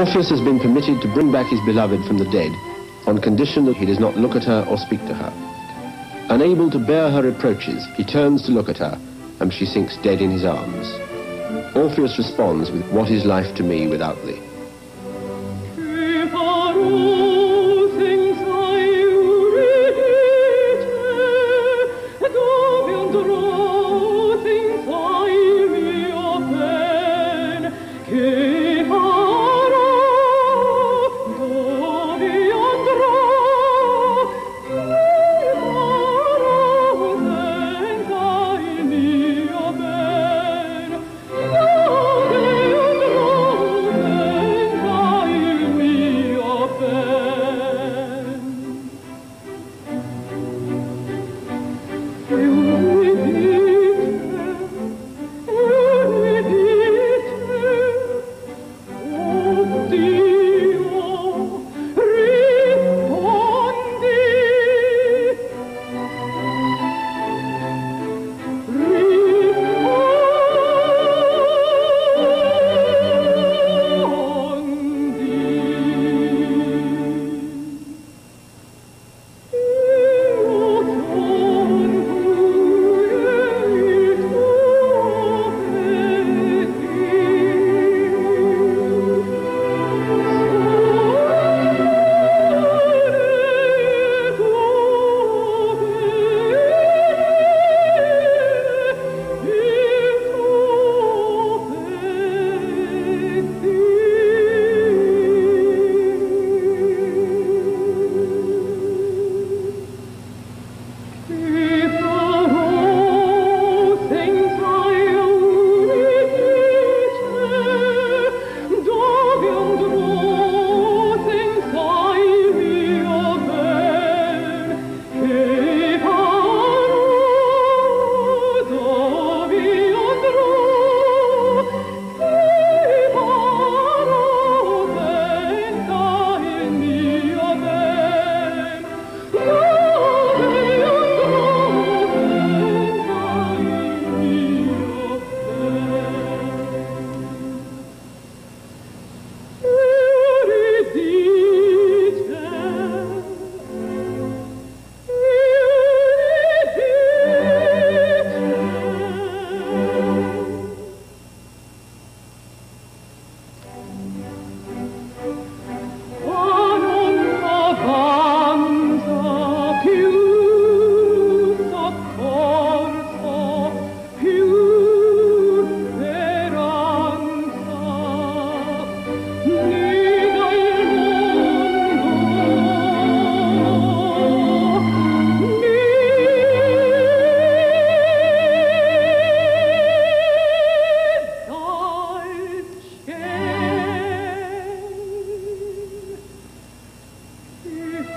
Orpheus has been permitted to bring back his beloved from the dead on condition that he does not look at her or speak to her. Unable to bear her reproaches, he turns to look at her, and she sinks dead in his arms. Orpheus responds with, What is life to me without thee? Mm-hmm.